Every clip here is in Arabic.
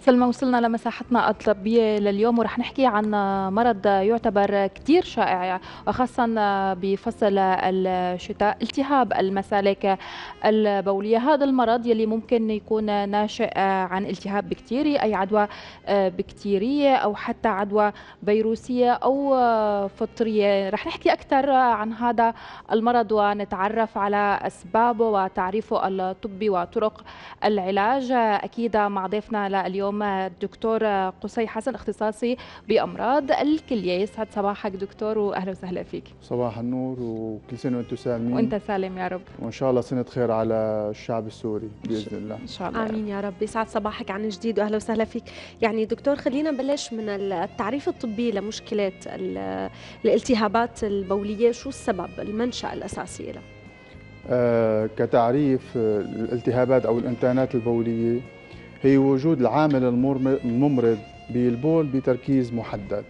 سلمى وصلنا لمساحتنا الطبية لليوم ورح نحكي عن مرض يعتبر كتير شائع وخاصة بفصل الشتاء التهاب المسالك البولية. هذا المرض يلي ممكن يكون ناشئ عن التهاب بكتيري أي عدوى بكتيرية أو حتى عدوى فيروسية أو فطرية. رح نحكي أكثر عن هذا المرض ونتعرف على أسبابه وتعريفه الطبي وطرق العلاج. أكيد مع ضيفنا لليوم الدكتور قصي حسن اختصاصي بأمراض الكلية يسعد صباحك دكتور وأهلا وسهلا فيك. صباح النور وكل سنة وأنتم سالمين. وأنت سالم يا رب. وإن شاء الله سنة خير على الشعب السوري بإذن الله. إن شاء الله آمين يا رب. يسعد صباحك عن جديد وأهلا وسهلا فيك. يعني دكتور خلينا نبلش من التعريف الطبي لمشكلة الالتهابات البولية. شو السبب؟ المنشأ الأساسي لها آه كتعريف الالتهابات أو الإنتانات البولية هي وجود العامل الممرض بالبول بتركيز محدد.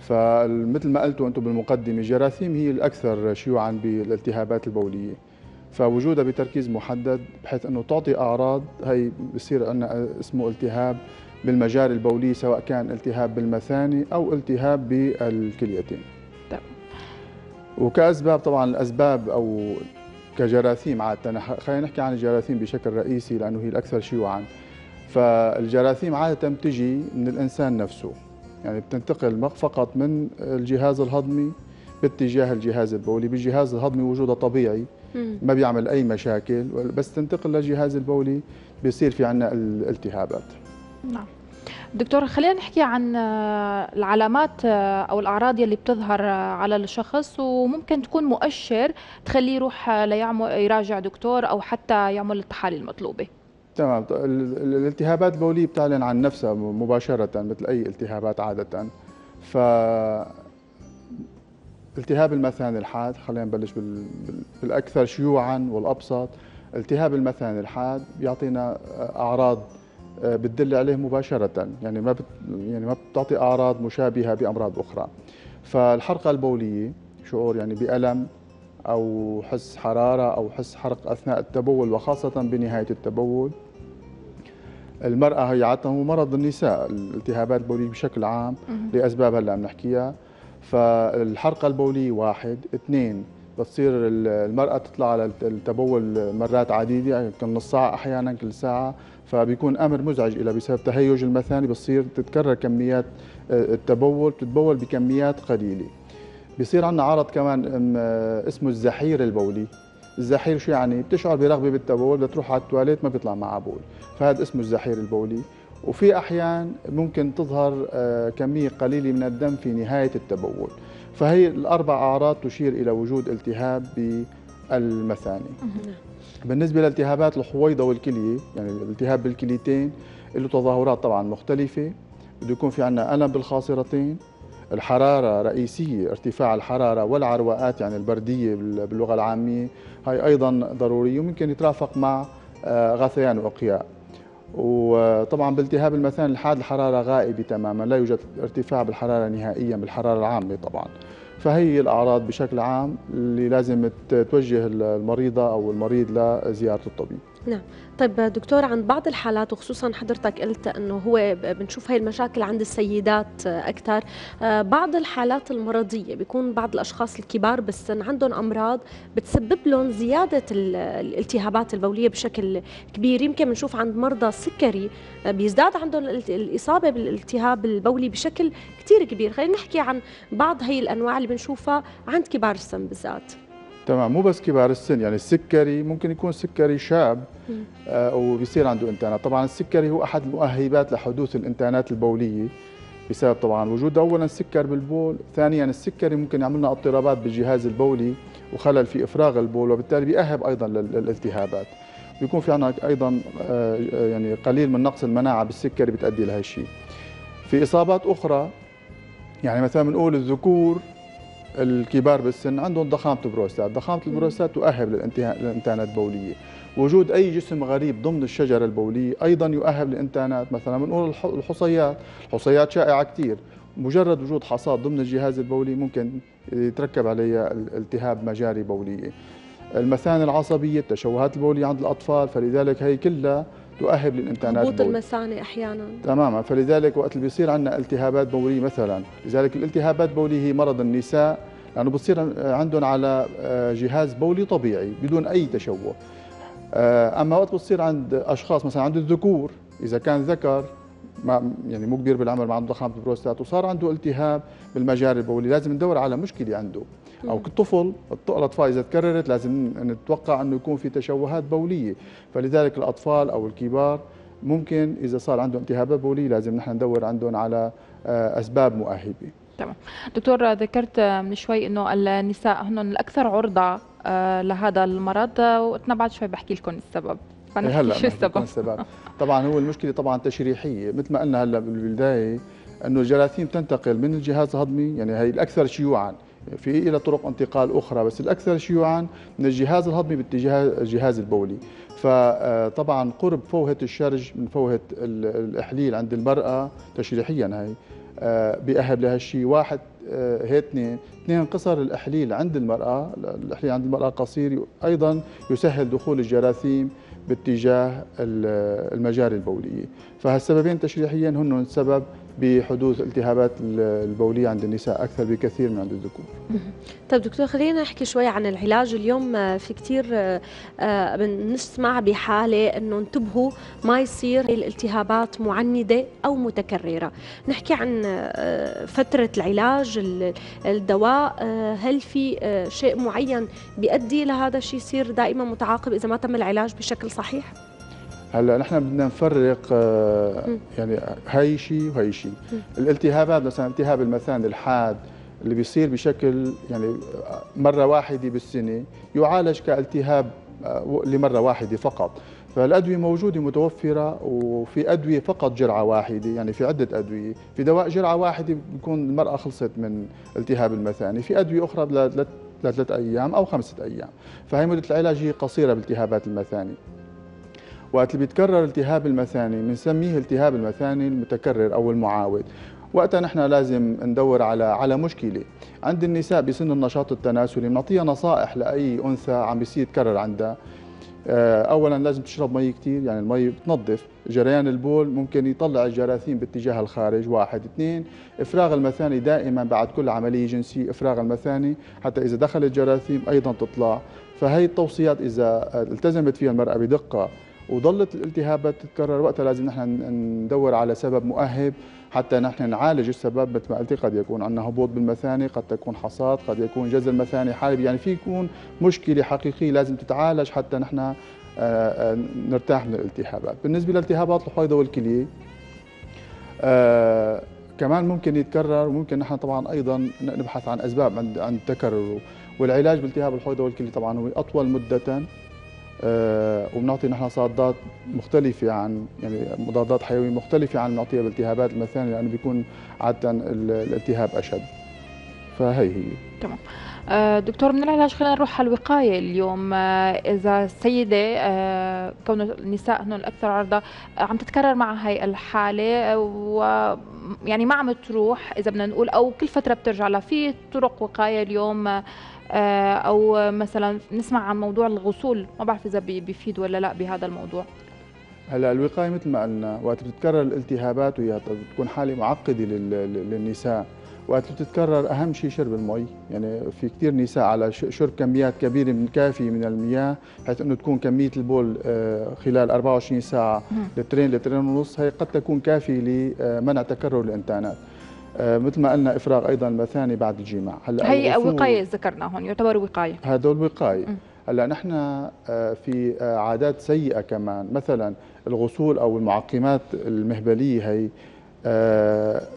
فمثل ما قلتوا أنتم بالمقدمة الجراثيم هي الأكثر شيوعا بالالتهابات البولية. فوجودها بتركيز محدد بحيث إنه تعطي أعراض هي بصير عندنا اسمه التهاب بالمجاري البولية سواء كان التهاب بالمثاني أو التهاب بالكليتين تمام. وكأسباب طبعا الأسباب أو كجراثيم عادة. خلينا نحكي عن الجراثيم بشكل رئيسي لأنه هي الأكثر شيوعا. فالجراثيم عادة بتجي من الإنسان نفسه. يعني بتنتقل فقط من الجهاز الهضمي باتجاه الجهاز البولي. بالجهاز الهضمي وجودها طبيعي ما بيعمل أي مشاكل بس تنتقل للجهاز البولي بيصير في عنا الالتهابات. نعم. دكتور خلينا نحكي عن العلامات أو الأعراض يلي بتظهر على الشخص وممكن تكون مؤشر تخليه يروح ليعمل يراجع دكتور أو حتى يعمل التحاليل المطلوبة. تمام. الالتهابات البوليه بتعلن عن نفسها مباشرة مثل أي التهابات عادة. ف التهاب المثانه الحاد خلينا نبلش بالأكثر شيوعا والأبسط. التهاب المثانه الحاد بيعطينا أعراض آه، بتدل عليه مباشرة. يعني ما بت يعني ما بتعطي أعراض مشابهة بأمراض أخرى. فالحرقة البولية شعور يعني بألم أو حس حرارة أو حس حرق أثناء التبول وخاصة بنهاية التبول المرأة هي عادة هو مرض النساء الالتهابات البولية بشكل عام لأسباب هلا بنحكيها فالحرقة البولية واحد. اثنين بتصير المرأة تطلع على التبول مرات عديدة يمكن نص ساعة أحيانا كل ساعة. فبيكون أمر مزعج إلى بسبب تهيج المثاني بتصير تتكرر كميات آه، التبول تتبول بكميات قليلة. بيصير عندنا عرض كمان اسمه الزحير البولي. الزحير شو يعني؟ بتشعر برغبة بالتبول بدها تروح على التواليت ما بيطلع معها بول. فهذا اسمه الزحير البولي. وفي أحيان ممكن تظهر آه، كمية قليلة من الدم في نهاية التبول. فهي الأربع أعراض تشير إلى وجود التهاب بالمثاني بالنسبة لالتهابات الحويضة والكلية يعني الالتهاب بالكليتين له تظاهرات طبعا مختلفة. بده يكون في عندنا الم بالخاصرتين الحرارة رئيسية ارتفاع الحرارة والعروقات يعني البردية باللغة العامية هاي أيضا ضرورية وممكن يترافق مع آه، غثيان وإقياء وطبعا بالتهاب المثاني الحاد الحرارة غائبة تماما لا يوجد ارتفاع بالحرارة نهائيا بالحرارة العامة طبعا. فهي الأعراض بشكل عام اللي لازم توجه المريضة أو المريض لزيارة الطبيب. نعم. طيب دكتور عن بعض الحالات وخصوصا حضرتك قلت إنه هو بنشوف هاي المشاكل عند السيدات أكثر آه، بعض الحالات المرضية بيكون بعض الأشخاص الكبار بالسن عندهم أمراض بتسبب لهم زيادة الالتهابات البولية بشكل كبير. يمكن بنشوف عند مرضى السكري آه، بيزداد عندهم الإصابة بالالتهاب البولي بشكل كثير كبير. خلينا نحكي عن بعض هي الأنواع اللي بنشوفها عند كبار السن بالذات. تمام. مو بس كبار السن يعني السكري ممكن يكون سكري شاب آه وبيصير عنده انتانات طبعا السكري هو أحد المؤهبات لحدوث الانتانات البولية بسبب طبعا وجود اولا السكر بالبول ثانيا السكري ممكن يعمل لنا اضطرابات بالجهاز البولي وخلل في إفراغ البول وبالتالي بيأهب أيضا للالتهابات. بيكون في عندنا أيضا آه يعني قليل من نقص المناعة بالسكري بتؤدي لهي الشيء. في إصابات أخرى يعني مثلا بنقول الذكور الكبار بالسن عندهم ضخامة بروستات، ضخامة البروستات تؤهب للإنتانات البولية، وجود أي جسم غريب ضمن الشجرة البولية أيضا يؤهب للإنتانات، مثلا بنقول الحصيات، الحصيات شائعة كثير، مجرد وجود حصاد ضمن الجهاز البولي ممكن يتركب عليها التهاب مجاري بولية. المثانة العصبية، التشوهات البولية عند الأطفال، فلذلك هي كلها تؤهب للانتانات هبوط المثانه أحيانا. تماما. فلذلك وقت اللي بيصير عندنا التهابات بولية مثلا لذلك الالتهابات البوليه هي مرض النساء لأنه بتصير عندهم على آه، جهاز بولي طبيعي بدون أي تشوه. آه، أما وقت بتصير عند أشخاص مثلا عند الذكور إذا كان ذكر ما يعني مو كبير بالعمر ما عنده ضخامة البروستات وصار عنده التهاب بالمجاري البولي لازم ندور على مشكلة عنده. أو الطفل الاطفال إذا تكررت لازم نتوقع إنه يكون في تشوهات بولية. فلذلك الأطفال أو الكبار ممكن إذا صار عندهم التهابات بولية لازم نحن ندور عندهم على آه، أسباب مؤهبة. تمام. دكتور ذكرت من شوي إنه النساء هن الأكثر عرضة آه، لهذا المرض وأنا بعد شوي بحكي لكم السبب. فنحكي هلأ شو السبب. السبب. طبعا هو المشكلة طبعا تشريحية. مثل ما قلنا هلأ بالبداية إنه الجراثيم تنتقل من الجهاز الهضمي يعني هي الأكثر شيوعا. في إلى طرق انتقال أخرى بس الأكثر شيوعا من الجهاز الهضمي باتجاه الجهاز البولي. فطبعا قرب فوهة الشرج من فوهة الإحليل عند المرأة تشريحيا هي آه، بيأهب لهالشيء واحد آه، هي اثنين اثنين قصر الإحليل عند المرأة الإحليل عند المرأة قصير أيضا يسهل دخول الجراثيم باتجاه المجاري البولية. فهالسببين تشريحيا هن السبب بحدوث التهابات البولية عند النساء أكثر بكثير من عند الذكور. طيب دكتور خلينا نحكي شوي عن العلاج اليوم آه، في كثير آه، بنسمع بحالة إنه انتبهوا ما يصير الالتهابات معندة أو متكررة، نحكي عن آه، فترة العلاج الدواء هل في شيء معين بيؤدي لهذا الشيء يصير دائما متعاقب إذا ما تم العلاج بشكل صحيح؟ هلا نحن بدنا نفرق آه، يعني هاي شيء وهي شيء الالتهابات مثلا التهاب المثانة الحاد اللي بيصير بشكل يعني مرة واحدة بالسنة يعالج كالتهاب آه، لمرة واحدة فقط. فالأدوية موجودة متوفرة وفي أدوية فقط جرعة واحدة يعني في عدة أدوية. في دواء جرعة واحدة بيكون المرأة خلصت من التهاب المثانة. في أدوية أخرى لثلاث أيام أو خمسة أيام. فهي مدة العلاج هي قصيرة بالتهابات المثانه وقت اللي بيتكرر التهاب المثاني بنسميه التهاب المثاني المتكرر أو المعاود. وقتها نحن لازم ندور على على مشكلة. عند النساء بسن النشاط التناسلي بنعطيها نصائح لأي أنثى عم بيصير يتكرر عندها. آه، اولا لازم تشرب مي كثير يعني المي بتنظف. جريان البول ممكن يطلع الجراثيم باتجاه الخارج. واحد. اثنين إفراغ المثاني دائما بعد كل عملية جنسية إفراغ المثاني. حتى إذا دخلت جراثيم أيضا تطلع. فهي التوصيات إذا التزمت فيها المرأة بدقة وظلت الالتهابات تتكرر وقتها. لازم نحن ندور على سبب مؤهب حتى نحن نعالج السبب مثل ما قلتي. قد يكون عندنا هبوط بالمثانه قد تكون حصاد قد يكون جزر مثاني حالب يعني في يكون مشكلة حقيقية لازم تتعالج حتى نحن آه، آه، نرتاح من الالتهابات. بالنسبة لالتهابات الحويضه والكلية آه كمان ممكن يتكرر وممكن نحن طبعا أيضا نبحث عن أسباب عند تكرره. والعلاج بالتهاب الحويضه والكلية طبعا هو أطول مدة وبنعطي نحن صادات مختلفة عن يعني مضادات حيوية مختلفة عن بنعطيها بالتهابات المثانية لأنه بيكون عادة الالتهاب أشد. فهي هي. تمام. آه، دكتور من العلاج خلينا نروح على الوقاية اليوم. آه، إذا السيدة كون النساء هن الأكثر عرضة عم تتكرر مع هاي الحالة و يعني ما عم تروح إذا بدنا نقول أو كل فترة بترجع لها في طرق وقاية اليوم آه، أو مثلا نسمع عن موضوع الغسول ما بعرف إذا بيفيد ولا لا بهذا الموضوع. هلا الوقاية مثل ما قلنا وقت بتتكرر الالتهابات وهي بتكون حالة معقدة للنساء. وقت بتتكرر أهم شيء شرب المي يعني في كثير نساء على شرب كميات كبيرة من كافيه من المياه بحيث إنه تكون كمية البول آه، خلال 24 ساعة لترين لترين ونص هي قد تكون كافية لمنع تكرر الإنتانات. آه، مثل ما قلنا إفراغ أيضا المثاني بعد الجماع. هلأ هي وقاية ذكرنا هون يعتبر وقاية. هدول وقاية. هلأ نحن آه، في آه، عادات سيئة كمان. مثلا الغسول أو المعقمات المهبلية هي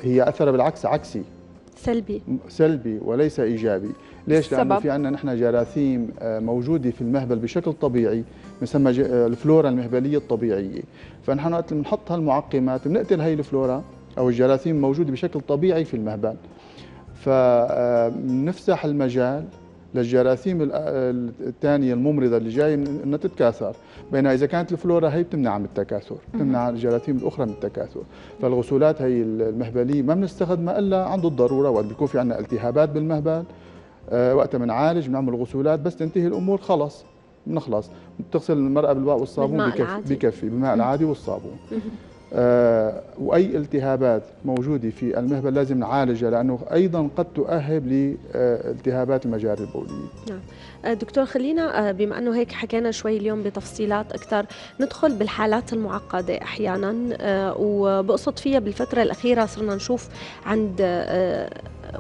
هي أثرها بالعكس عكسي. سلبي. سلبي وليس إيجابي. ليش؟ السبب؟ لأنه في عندنا نحن جراثيم موجودة في المهبل بشكل طبيعي بنسمى الفلورا المهبلية الطبيعية. فنحن وقت بنحط هالمعقمات بنقتل هي الفلورا أو الجراثيم موجودة بشكل طبيعي في المهبل فنفسح المجال للجراثيم الثانية الممرضة اللي جاية إنها تتكاثر. بينما إذا كانت الفلورا هي بتمنع من التكاثر بتمنع الجراثيم الأخرى من التكاثر. فالغسولات هي المهبلية ما بنستخدمها إلا عند الضرورة وقت بيكون في عندنا التهابات بالمهبل آه، وقتها بنعالج بنعمل غسولات بس تنتهي الأمور خلص بنخلص. بتغسل المرأة بالماء والصابون بكفي. بكفي بالماء العادي والصابون. وأي التهابات موجودة في المهبل لازم نعالجها لأنه أيضا قد تؤهب لالتهابات المجاري البولية. نعم. آه، دكتور خلينا آه، بما أنه هيك حكينا شوي اليوم بتفصيلات أكثر ندخل بالحالات المعقدة أحيانا آه، وبقصد فيها بالفترة الأخيرة صرنا نشوف عند آه،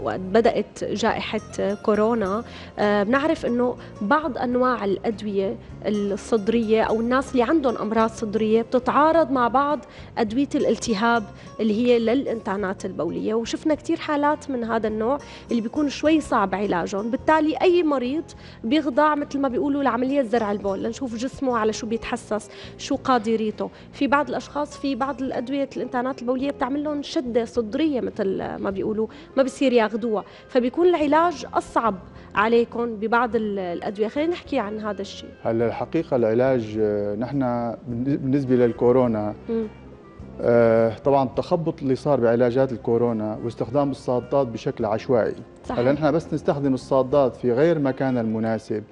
وقت بدأت جائحة كورونا آه، بنعرف إنه بعض أنواع الأدوية الصدرية أو الناس اللي عندهم أمراض صدرية بتتعارض مع بعض أدوية الالتهاب اللي هي للإنتانات البولية وشفنا كثير حالات من هذا النوع اللي بيكون شوي صعب علاجهم. بالتالي أي مريض بيخضع مثل ما بيقولوا لعملية زرع البول لنشوف جسمه على شو بيتحسس شو قادريته في بعض الأشخاص في بعض الأدوية الإنتانات البولية بتعمل لهم شدة صدرية مثل ما بيقولوا ما بصير ياخذوها فبيكون العلاج أصعب عليكم ببعض ال- الأدوية. خلينا نحكي عن هذا الشيء. هلا الحقيقة العلاج آه، نحن بالنسبة للكورونا. آه، طبعا التخبط اللي صار بعلاجات الكورونا واستخدام الصادات بشكل عشوائي. هلا نحن بس نستخدم الصادات في غير مكانها المناسب.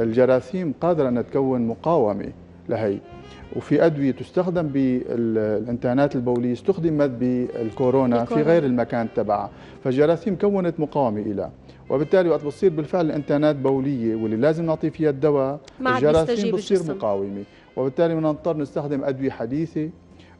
الجراثيم قادرة ان تكون مقاومة. لهي. وفي أدوية تستخدم بالانتانات البوليه استخدمت بالكورونا في. غير المكان تبعها. فالجراثيم كونت مقاومة لها وبالتالي وقت بتصير بالفعل انتانات بولية واللي لازم نعطي فيها الدواء الجراثيم بتصير. مقاومة. وبالتالي نضطر نستخدم أدوية حديثة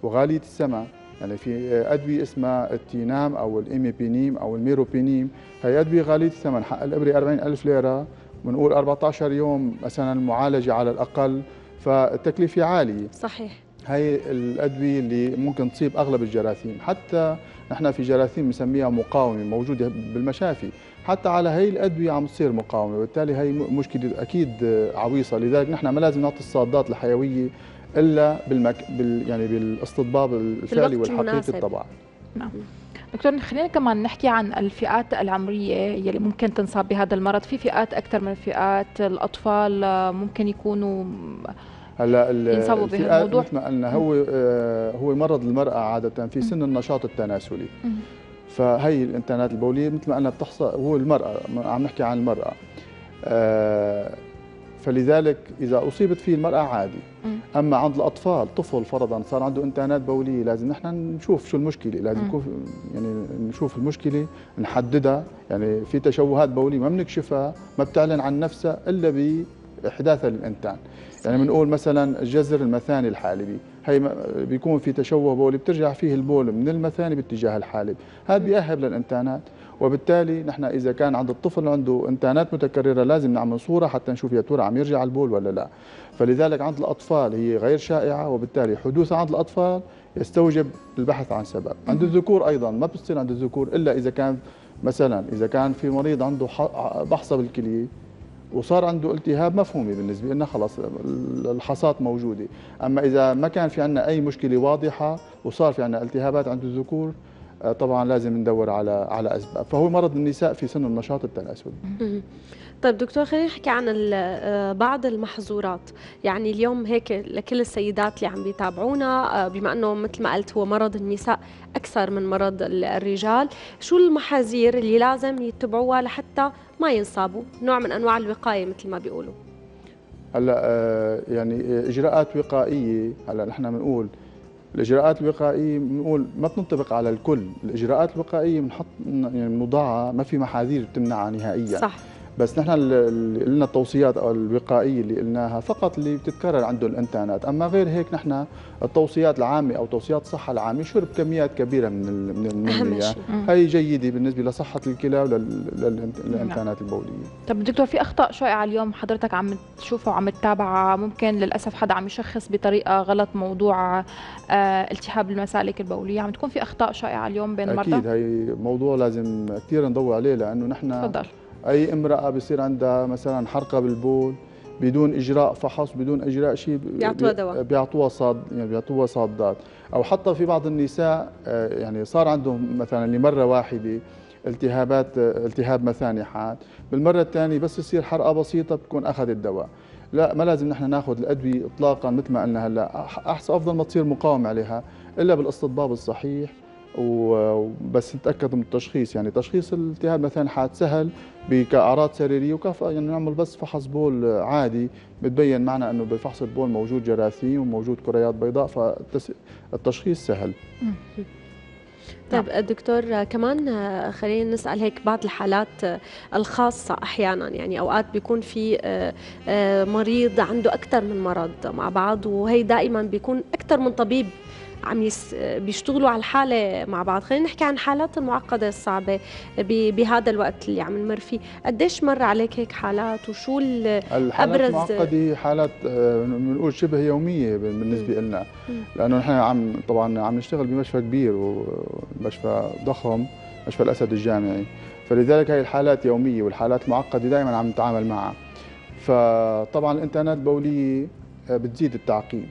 وغالية الثمن يعني في أدوية اسمها التينام أو الاميبينيم أو الميروبينيم. هي أدوية غالية الثمن حق الإبرة 40 ألف ليرة. بنقول 14 يوم مثلا المعالجه على الأقل. فالتكلفة عالية. صحيح. هاي الأدوية اللي ممكن تصيب أغلب الجراثيم. حتى نحن في جراثيم بنسميها مقاومة موجودة بالمشافي. حتى على هي الأدوية عم تصير مقاومة وبالتالي هي م- مشكلة أكيد عويصة. لذلك نحن ما لازم نعطي الصادات الحيوية إلا بالمك... بال... يعني بالاستطباب الفعلي والحقيقي. طبعا دكتور خلينا كمان نحكي عن الفئات العمرية يلي ممكن تنصاب بهذا المرض. في فئات أكثر من فئات الأطفال آه، ممكن يكونوا هلا ال- ينصابوا الفئات بهالموضوع؟ مثل ما قلنا هو آه، هو مرض المرأة عادة في سن النشاط التناسلي. فهي الانتانات البولية مثل ما قلنا بتحصل هو المرأة عم نحكي عن المرأة. آه، فلذلك إذا أصيبت فيه المرأة عادي. أما عند الأطفال طفل فرضا صار عنده انتانات بوليه لازم نحن نشوف شو المشكلة لازم. يكون يعني نشوف المشكلة نحددها. يعني في تشوهات بوليه ما بنكشفها ما بتعلن عن نفسها إلا بإحداثها للانتان يعني بنقول مثلا الجزر المثاني الحالبي هي بيكون في تشوه بولي بترجع فيه البول من المثاني باتجاه الحالب. هذا بيأهب للانتانات وبالتالي نحن إذا كان عند الطفل عنده انتانات متكررة لازم نعمل صورة حتى نشوف يا ترى عم يرجع البول ولا لا. فلذلك عند الأطفال هي غير شائعة وبالتالي حدوثها عند الأطفال يستوجب البحث عن سبب. عند الذكور أيضا ما بتصير عند الذكور إلا إذا كان مثلا إذا كان في مريض عنده بحصه بالكليه وصار عنده التهاب مفهومي بالنسبة لنا خلص الحصات موجودة. أما إذا ما كان في عندنا أي مشكلة واضحة وصار في عندنا التهابات عند الذكور طبعا لازم ندور على على أسباب. فهو مرض النساء في سن النشاط التناسلي. طيب دكتور خلينا نحكي عن آه، بعض المحظورات. يعني اليوم هيك لكل السيدات اللي عم بيتابعونا آه، بما إنه مثل ما قلت هو مرض النساء أكثر من مرض ال- الرجال شو المحاذير اللي لازم يتبعوها لحتى ما ينصابوا؟ نوع من أنواع الوقاية مثل ما بيقولوا. هلأ آه، يعني آه، إجراءات وقائية هلأ نحن بنقول الإجراءات الوقائية بنقول ما بتنطبق على الكل الإجراءات الوقائية بنحط يعني بنوضعها ما في محاذير بتمنعها نهائيا. صح. بس نحن ال- اللي قلنا التوصيات أو الوقائية اللي قلناها فقط اللي بتتكرر عنده الانتانات أما غير هيك نحن التوصيات العامة أو توصيات الصحة العامة شرب كميات كبيرة من من المياه؟ هي جيدة بالنسبة لصحة الكلى وللانتانات البولية. طب دكتور في أخطاء شائعة اليوم حضرتك عم تشوفها وعم تتابعها؟ ممكن للأسف حدا عم يشخص بطريقة غلط موضوع آه التهاب المسالك البولية؟ عم تكون في أخطاء شائعة اليوم بين المرضى؟ أكيد هي موضوع لازم كثير نضوي عليه لأنه نحن تفضل. أي امرأة بصير عندها مثلا حرقة بالبول بدون إجراء فحص بدون إجراء شيء بيعطوها بي- دواء. بيعطوها صاد يعني بيعطوها صادات. أو حتى في بعض النساء آه، يعني صار عندهم مثلا لمرة واحدة التهابات آه، التهاب مثاني حاد. بالمرة الثانية بس يصير حرقة بسيطة بتكون اخذ الدواء. لا ما لازم نحن ناخذ الأدوية اطلاقا مثل ما قلنا هلأ. احسن أفضل ما تصير مقاومة عليها إلا بالإستطباب الصحيح. وبس نتأكد من التشخيص. يعني تشخيص الالتهاب مثلا حاد سهل كاعراض سريرية وكفى يعني نعمل بس فحص بول عادي. بتبين معنا إنه بفحص البول موجود جراثيم وموجود كريات بيضاء فالتشخيص سهل. طيب. دكتور كمان خلينا نسأل هيك بعض الحالات الخاصة أحيانا. يعني أوقات بيكون في آه، آه، مريض عنده أكثر من مرض مع بعض وهي دائما بيكون أكثر من طبيب عم يس... بيشتغلوا على الحالة مع بعض. خلينا نحكي عن حالات المعقدة الصعبة ب... بهذا الوقت اللي عم نمر فيه. قديش مر عليك هيك حالات؟ وشو الحالات أبرز المعقدة حالات آه، بنقول شبه يومية بالنسبة لنا لأنه نحن عم طبعا عم نشتغل بمشفى كبير ومشفى ضخم مشفى الأسد الجامعي. فلذلك هي الحالات يومية والحالات المعقدة دائما عم نتعامل معها. فطبعا الإنترنت البوليه آه، بتزيد التعقيد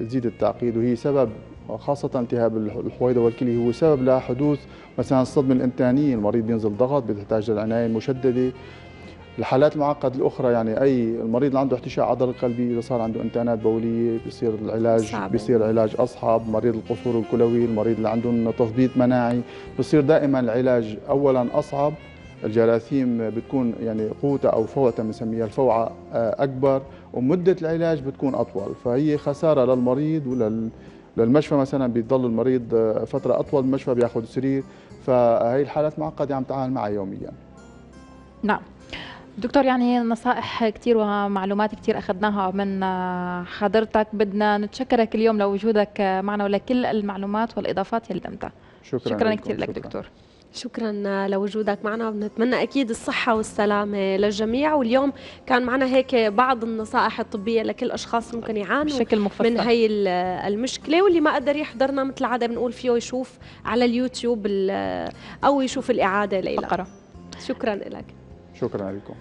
بتزيد التعقيد وهي سبب خاصة التهاب الحويضة والكلي هو سبب لحدوث مثلا الصدمة الإنتانية المريض بينزل ضغط بيحتاج للعناية المشددة الحالات المعقدة الأخرى يعني أي المريض اللي عنده احتشاء عضلة القلبي إذا صار عنده انتانات بولية بيصير العلاج صعبة. بيصير علاج أصعب. مريض القصور الكلوي المريض اللي عندهم تثبيط مناعي بيصير دائما العلاج أولا أصعب. الجراثيم بتكون يعني قوتها أو فوعتها بنسميها الفوعة آه، أكبر ومدة العلاج بتكون أطول. فهي خسارة للمريض ولل للمشفى مثلا بيضل المريض فترة أطول المشفى بياخذ سرير فهي الحالات معقده عم تعامل معها يوميا. نعم. دكتور يعني نصائح كثير ومعلومات كثير أخذناها من حضرتك. بدنا نتشكرك اليوم لوجودك معنا ولكل المعلومات والإضافات اللي قدمتها شكرا شكرا كثير لك دكتور. شكرا لوجودك معنا ونتمنى أكيد الصحة والسلامة للجميع. واليوم كان معنا هيك بعض النصائح الطبية لكل أشخاص ممكن يعانوا بشكل مفصل. من هي المشكلة. واللي ما قدر يحضرنا مثل العادة بنقول فيه يشوف على اليوتيوب أو يشوف الإعادة فقره شكرا لك شكرا لكم.